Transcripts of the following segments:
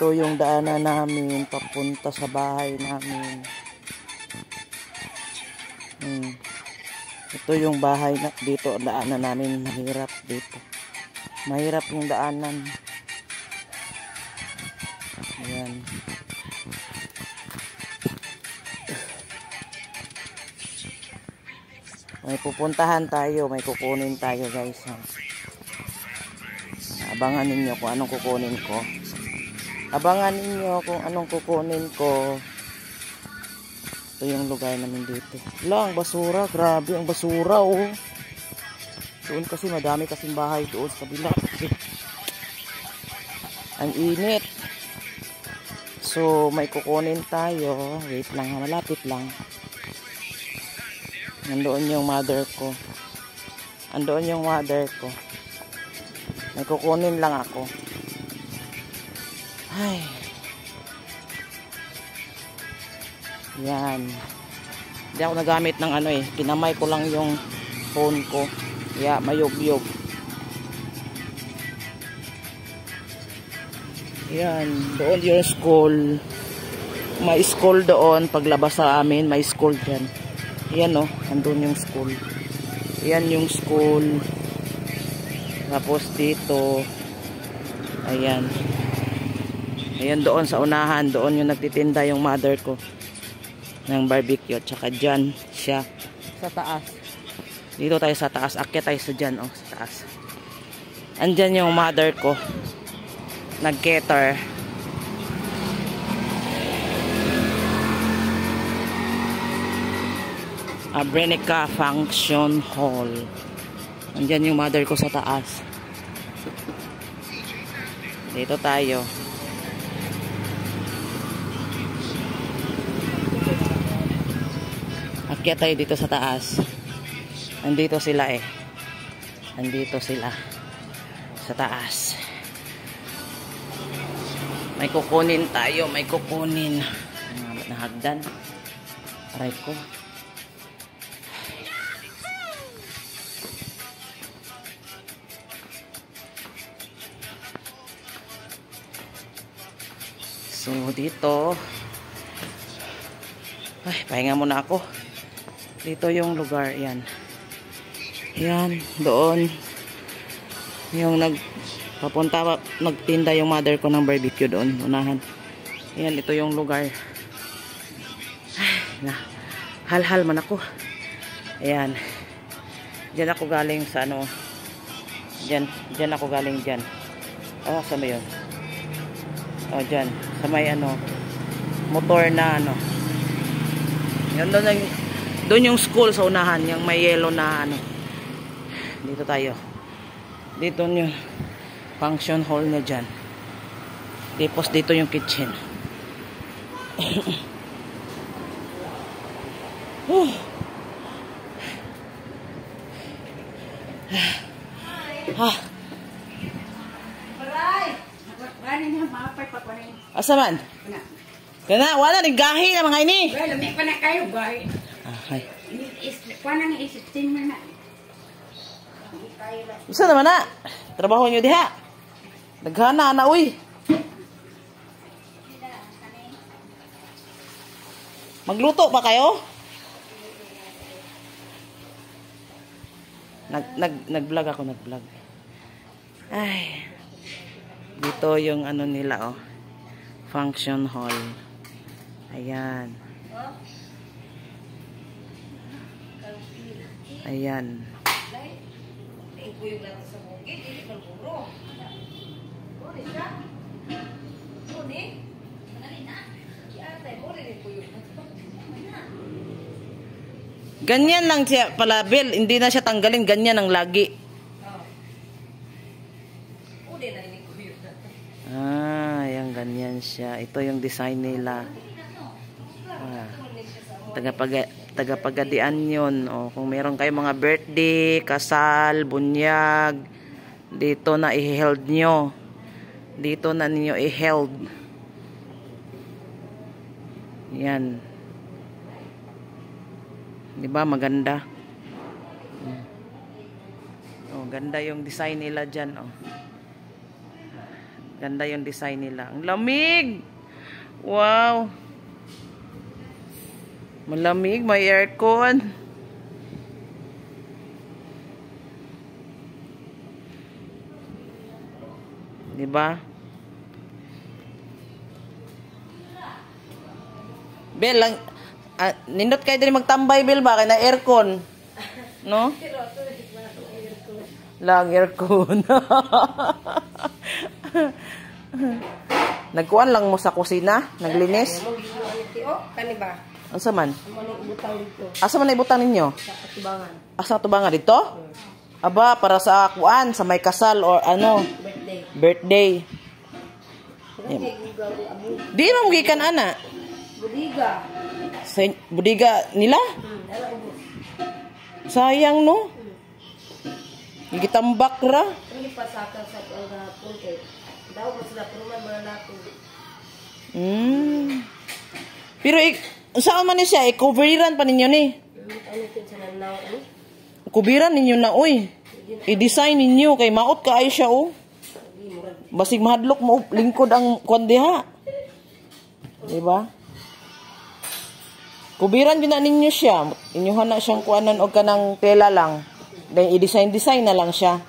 Ito yung daanan namin papunta sa bahay namin. Hmm. Ito yung bahay na dito daanan namin mahirap dito. Mahirap yung daanan. Ayan. May pupuntahan tayo, may kukunin tayo guys. Abangan ninyo kung anong kukunin ko. Abangan ninyo kung anong kukunin ko. Ito yung lugar namin dito. Wala, ang basura. Grabe, ang basura, oh. Doon kasi madami kasing bahay doon sa kabila. ang init. So, may kukunin tayo. Wait lang, malapit lang. Nandoon yung mother ko. Andoon yung mother ko. May kukunin lang ako. Ay. Yan. Hindi ako nagamit ng ano eh. Kinamay ko lang yung phone ko. Kaya mayog-yog. Yan. Doon yung school. May school doon. Paglabas sa amin, may school dyan. Yan o. Oh, andun yung school. Yan yung school. Tapos dito. Ayan. Ayan doon sa unahan. Doon yung nagtitinda yung mother ko. Ng barbecue. Tsaka dyan siya. Sa taas. Dito tayo sa taas. Akyat tayo sa dyan. Oh, sa taas. Andyan yung mother ko. Nag-cater. Abrenica Function Hall. Andyan yung mother ko sa taas. Dito tayo. Akyat tayo dito sa taas. Andito sila eh. Andito sila. Sa taas. May kukunin tayo. May kukunin. Nahagdan. Aray ko. So, dito. Ay, pahinga muna ako. Dito yung lugar. Yan. Yan. Doon. Yung nag papunta, nagtinda yung mother ko ng barbecue doon. Unahan. Yan, ito yung lugar. Ay, na. Hal-hal man ako. Ayan. Diyan ako galing sa ano. Diyan. Diyan ako galing diyan. Ah, saan ba yun? Oh, dyan. Sa may ano, motor na ano. Yun doon yung, doon yung school sa unahan, yung may yellow na ano. Dito tayo. Dito yung function hall na dyan. Tapos dito yung kitchen. uh. Ah. Asa man? Kana, wala ning gahi na mga ini. Well, may pa na kayo, boy. Kuha nang isipin mo na. Isa naman na. Trabaho nyo diha. Naghana na uy. Magluto pa kayo? Nag nag nag-vlog ako, nag-vlog. Ay. Dito yung ano nila oh. Function hall. Ayan. Ayan. Ganyan lang siya pala, Bill. Hindi na siya tanggalin. Ganyan ang lagi. Ah, yan ganyan siya. Ito yung design nila. Ah, tagapag tagapagadian yun. O, kung meron kayong mga birthday, kasal, bunyag, dito na i-held nyo. Dito na ninyo i-held. Yan. Di ba maganda? Oh, ganda yung design nila dyan. Oh. Ganda yung design nila. Ang lamig! Wow! Malamig, may aircon. Di ba? Bel, lang, ah, nindot kayo din magtambay, Bel, ba? Na aircon. No? Lang aircon. Nagkuan lang mo sa kusina? Naglinis? Oh, kani ba? Asa man? Asa man ibutang ninyo? sa katibangan? Asa tubangan dito? Aba, para sa kuan, sa may kasal or ano, Birthday. birthday. Di mo gikan ana. Budiga. Sa budiga nila? Hmm. Sayang no. Gitambak ra. Hindi pa saka sa punte. Daw mo sila pero man mga nato. Mm. Pero ik, saan man ni siya? I-coveran pa ninyo ni. Kubiran ninyo na uy. I-design ninyo kay maot ka ay siya oh. Basig mahadlok mo lingkod ang kwan diha. Di ba? Kubiran din na ninyo siya. Inyuhan na siyang kuanan og kanang tela lang. Then i-design-design na lang siya.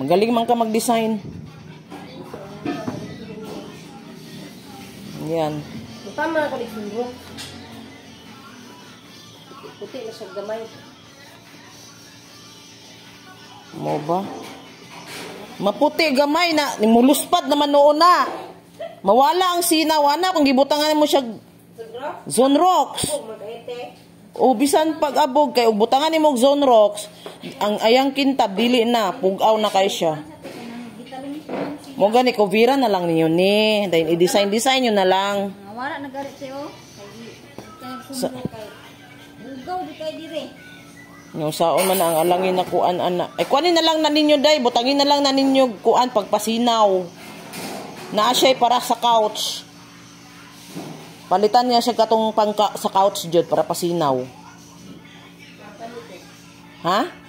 Magaling man ka mag-design. Yan. Tama ako ni Sundo. Puti na siya gamay. Mo ba? Maputi gamay na nimuluspad naman noon na. Mawala ang sinaw ana kung gibutangan mo siya zone rocks. Oh. O bisan pag abog kay butangan nimo zone rocks, ang ayang kintab dili na pugaw na kay siya. Mo gani ko vira na lang ninyo ni, then i-design design nyo na lang. Wala nagarit siya oh. Kay. Bugaw di kay dire. Yung saon man ang alangin na kuan ana. Ay kuanin na lang na ninyo day, butangin na lang na ninyo kuan pagpasinaw. Naa siya para sa couch. Palitan niya siya katong pangka sa couch jud para pasinaw. Ha?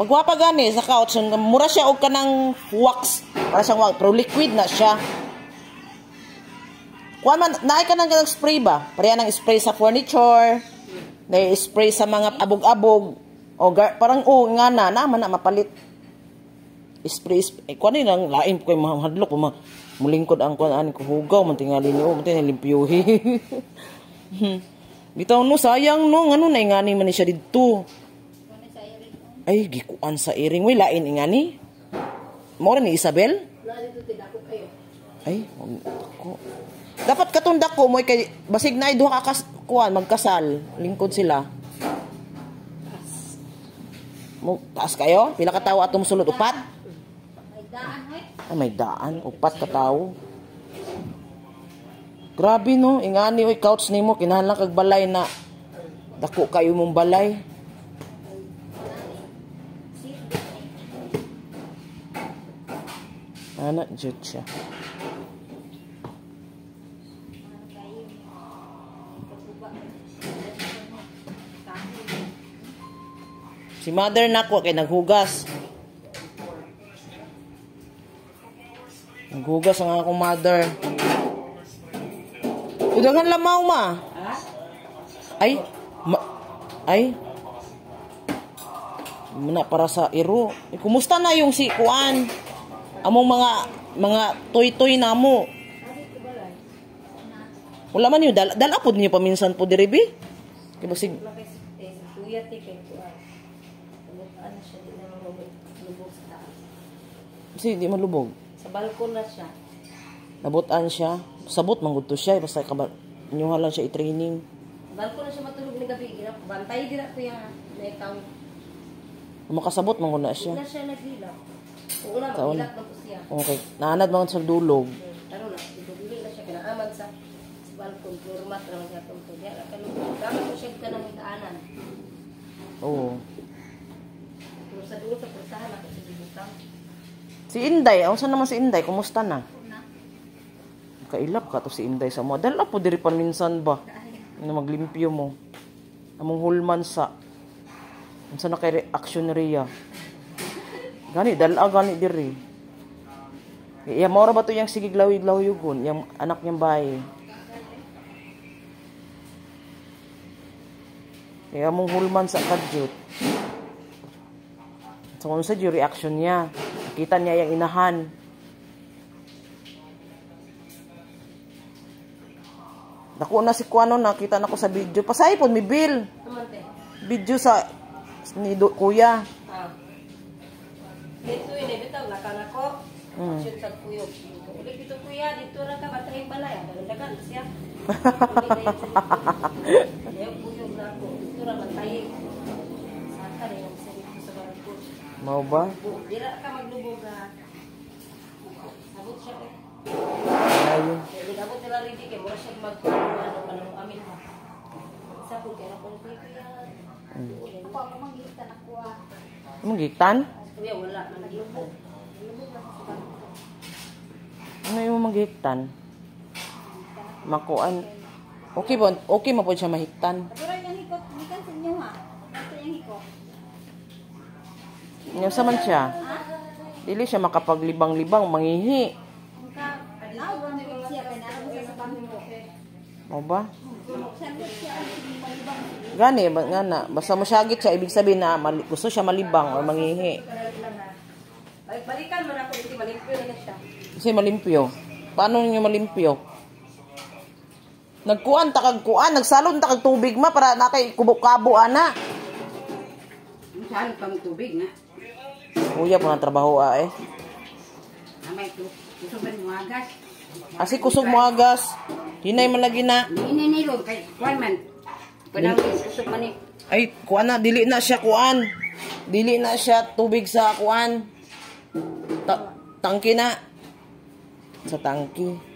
Pagwapa gani sa couch, mura siya og kanang wax. Para siyang wax, pero liquid na siya. Kuan man, naay ka kanang spray ba? Pareha ng spray sa furniture, na spray sa mga abog-abog, o gar, parang o nga na, naman na mapalit. Spray, spray. Eh, kuan ni lang, lain po kayo mahadlok, ma, mulingkod ang kuan ani ko hugaw, man tingali niyo, man tingali limpyuhi. Bitaw no, sayang no, ngano na ingani man ni siya didto. Ay, gikuan sa iring. Uy, lain ingani. Mo ni Isabel? Dito tinako kayo. Ay, wag ko. Dapat katundak ko mo kay basig na duha ka kuan magkasal, lingkod sila. Mo taas kayo? Pila ka tawo atong sulod upat? May daan. Ay, may daan, upat ka tawo. Grabe no, ingani oy couch nimo kinahanglan kag balay na dako kayo mong balay. Ana jud. Si mother nako kay naghugas. Naghugas ang akong mother. Udangan lamaw ma. Ay, ma, ay. Muna para sa iro. Kumusta na yung si Kuan? Among mga mga toy-toy namo. Wala man yun. Dal, dal apod niyo paminsan po diri bi. Kay basig Wala kay sa kuya ti kay kuan. Siya di na lubog lubog sa taas. kasi di malubog. Sa balkon na siya. Nabutan siya. Sabot man gud to siya basta kabal. Inyuha lang siya i-training. Balkon na siya matulog ni gabi. Bantay dira ko yung na ikaw. Kung makasabot man gud na siya. Una siya naghilak. Kung maghilak ba ko siya. Okay. Naanad man sa dulog. Ano na, na siya kinaaman sa sa balkon. Floor mat naman siya. Diya, kalubog. Dapat ko siya ka ng itaanan. Oo. Pero sa sa pursahan ako sa dibutang. Si Inday, ang saan naman si Inday? Kumusta na? Na. Kailap ka to si Inday sa mo. Dahil po diri pa minsan ba? Na maglimpyo mo. Among hulman sa. Saan na kay reaction Rhea? Gani, dala gani diri. Iya, mora ba to yung sige glawi-glawi-yugon, yung anak niyang bahay. Kaya mong hulman sa kadyot. So, kung sa yung reaction niya, nakita niya yung inahan. Naku na si Kuano, nakita na ko sa video. Pasay po, may bill. Video sa ni do, kuya. Ah. Dito yun, eh, bitaw, lakan ako. Mm. Shoot sa kuyog. Ulit dito kuya, dito ra ka, batayin balay. Dagan siya. Ayaw kuyog na ako. Dito ra batayin. Saka rin ang sa dito sa barko. Mau ba? Bu- Dira ka maglubog ha. Sabot siya eh. Ayun. Kaya nabot nila rin di kay mura siya mag ano panong amin ha. Isa po kaya ako kay kuya. Ako ako manghita na ko ah. Anong gitan? Kuya man lubog. Ano yung magitan? Makuan. Okay ba? Okay mo po siya mahiktan. Ka sa man siya. Dili siya makapaglibang-libang, mangihi. Ang ka, now, wrong with siya, kaya nalang mo sa pangin ko. Mau ba? Siyempre siya ang sige malibang. Gani, ba, nga na. Basta masyagit siya, ibig sabihin na mali, gusto siya malibang o mangihi. Balik balikan mo na ako hindi malimpyo na siya. Kasi malimpyo. Paano niyo malimpyo? Nagkuan, takag kuan, nagsalon takag tubig ma para nakay kubok-kabo ana. Saan pang tubig nga? Kuya po ng trabaho ah eh. Gusto ba mo agas? Asi kusog mo agas. Hinay man lagi na. Hindi nilo kay kuan man. Panawin gusto man. Ay, kuan na, dili na siya kuan. Dili na siya tubig sa kuan. Ta tangki na. Sa tangki.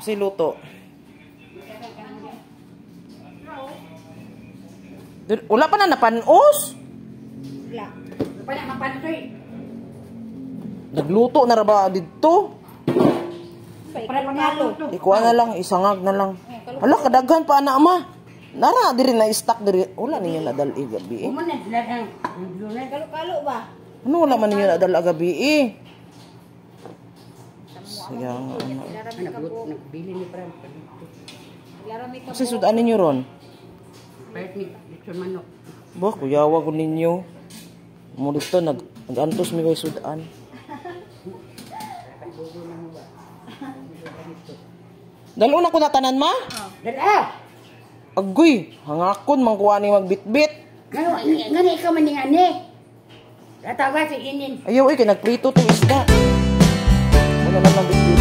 Kasi luto. Wala pa na napanos. Wala. Pa na mapantoy. Nagluto na ra ba dito? Para pangalo. Ikuha na lang, isangag na lang. Hala, kadaghan pa na ama. Nara, diri na stock diri. Wala ninyo nadali gabi eh. Umo na dalang. Dulan. Kalo-kalo ba? Ano wala man ninyo nadala gabi eh. Sayang nagbili ni ka Kasi po. sudan ninyo ron. Pahit ni manok. Ba, kuyawa ko ninyo. Mo dito, nag, nag-antos mi kay sudan. Dalo na ko na tanan ma? Dada. Agoy, hangakon mangkuha ni magbitbit. Ngano ngani ikaw man ni ani. Ratawa si inin. Ayaw eh, kay nagprito to isda. Wala na lang bitbit.